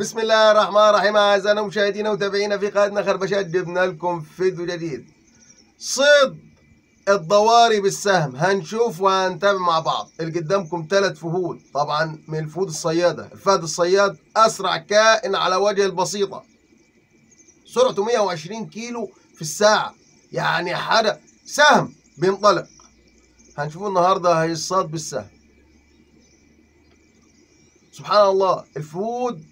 بسم الله الرحمن الرحيم. أعزائنا مشاهدينا ومتابعينا في قناتنا خربشات جبنا لكم فيديو جديد. صيد الضواري بالسهم. هنشوف وهنتابع مع بعض. اللي قدامكم ثلاث فهود. طبعا من الفهود الصيادة. الفهد الصياد أسرع كائن على وجه البسيطة. سرعته 120 كيلو في الساعة. يعني حاجة سهم بينطلق. هنشوفه النهارده هيصاد بالسهم. سبحان الله. الفهود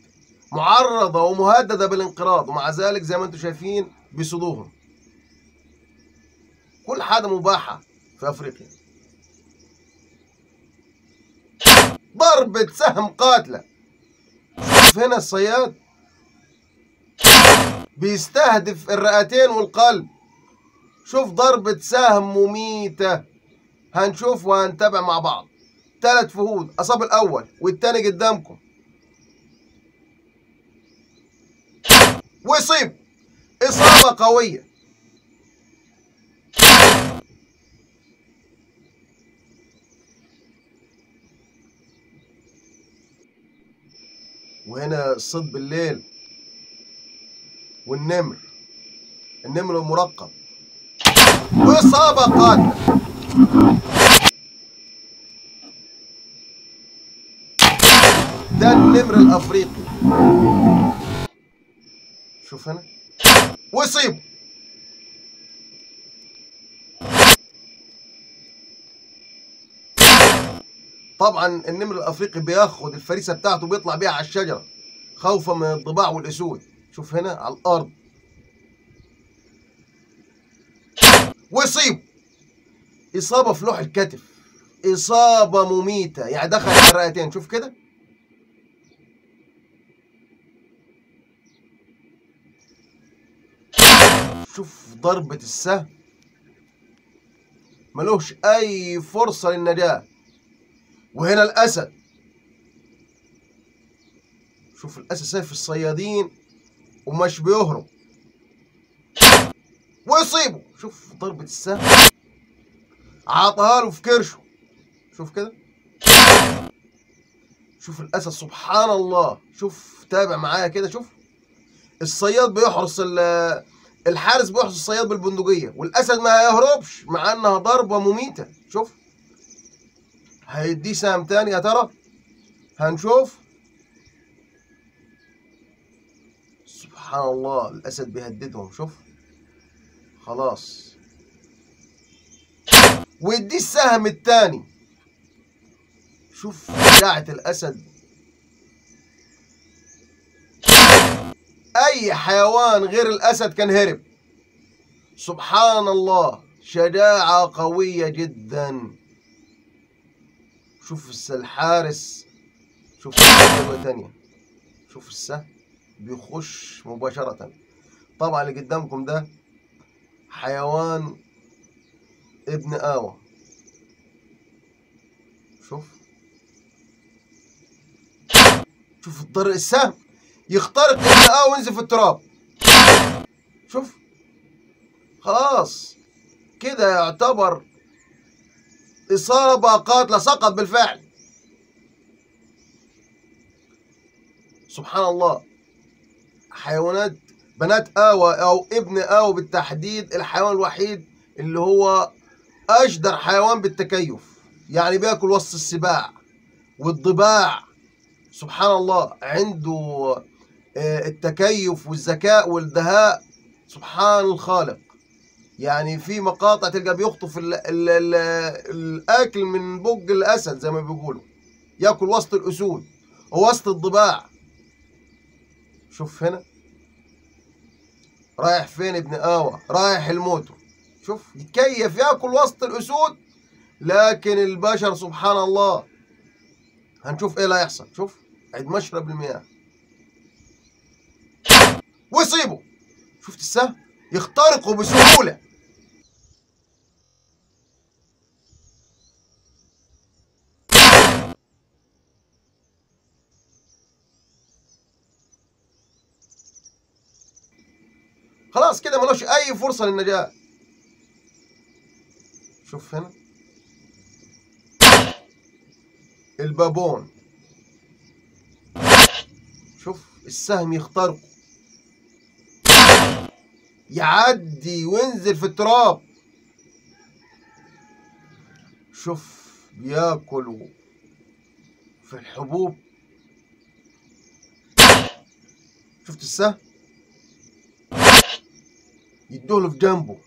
معرضة ومهددة بالانقراض ومع ذلك زي ما أنتم شايفين بيصيدوهم كل حاجة مباحة في أفريقيا. ضربة سهم قاتلة. شوف هنا الصياد. بيستهدف الرئتين والقلب. شوف ضربة سهم مميتة. هنشوف وهنتابع مع بعض. ثلاث فهود أصاب الأول والتاني قدامكم. ويصيب. إصابة قوية. وهنا الصيد بالليل. والنمر. النمر المرقب وإصابة قاتلة ده النمر الأفريقي. شوف هنا. ويصيب. طبعا النمر الأفريقي بياخد الفريسة بتاعته بيطلع بيها على الشجرة خوفا من الضباع والأسود. شوف هنا على الأرض. ويصيب. إصابة في لوح الكتف. إصابة مميتة. يعني دخل الرئتين. شوف كده. شوف ضربة السهم. ملوش أي فرصة للنجاة. وهنا الأسد. شوف الأسد سيف الصيادين ومش بيهرب. ويصيبه. شوف ضربة السهم. عطاها له في كرشه. شوف كده. شوف الأسد سبحان الله. شوف تابع معايا كده. شوف. الصياد بيحرس الحارس بيحرس الصياد بالبندقية والأسد ما هيهربش مع إنها ضربة مميتة. شوف. هيديه سهم تاني يا ترى؟ هنشوف. سبحان الله الأسد بيهددهم. شوف. خلاص. ويديه السهم التاني. شوف شجاعة الأسد. أي حيوان غير الأسد كان هرب سبحان الله شجاعة قوية جدا. شوف الحارس شوف مرة تانية. شوف السهم بيخش مباشرة. طبعا اللي قدامكم ده حيوان ابن آوى. شوف. شوف الضر السهم يخترق النقاء وينزل في التراب. شوف. خلاص. كده يعتبر إصابة قاتلة سقط بالفعل. سبحان الله. حيوانات بنات آوى أو ابن آوى بالتحديد الحيوان الوحيد اللي هو أجدر حيوان بالتكيف. يعني بياكل وسط السباع والضباع. سبحان الله. عنده التكيف والذكاء والدهاء سبحان الخالق. يعني في مقاطع تلقى بيخطف ال ال ال الأكل من بق الأسد زي ما بيقولوا. يأكل وسط الأسود ووسط الضباع. شوف هنا. رايح فين ابن آوى؟ رايح الموت شوف يتكيف يأكل وسط الأسود لكن البشر سبحان الله. هنشوف إيه اللي هيحصل. شوف عيد مشرب المياه. ويصيبه شفت السهم؟ يخترقه بسهولة. خلاص كده ملوش أي فرصة للنجاة. شوف هنا. البابون. شوف السهم يخترقه يعدي وينزل في التراب. شوف بياكلوا في الحبوب. شفت السهم يدوله في جنبه.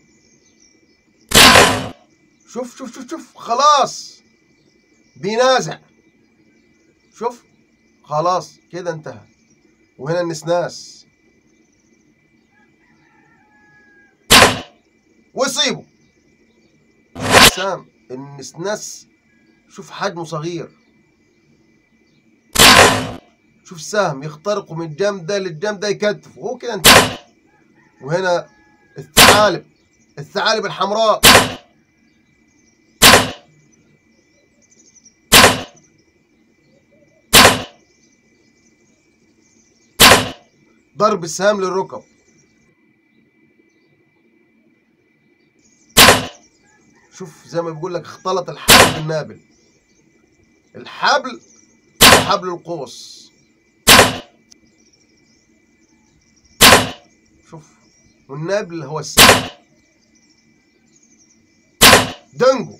شوف شوف شوف شوف خلاص. بينازع. شوف خلاص كده انتهى. وهنا النسناس. ويصيبه سام النسناس شوف حجمه صغير. شوف السهم يخترقه من الجنب ده للجنب ده يكتفه. هو كده انتهى وهنا الثعالب الثعالب الحمراء. ضرب السهام للركب. شوف زي ما بيقول لك اختلط الحبل بالنابل. الحبل حبل القوس. شوف والنابل هو السيف دنجو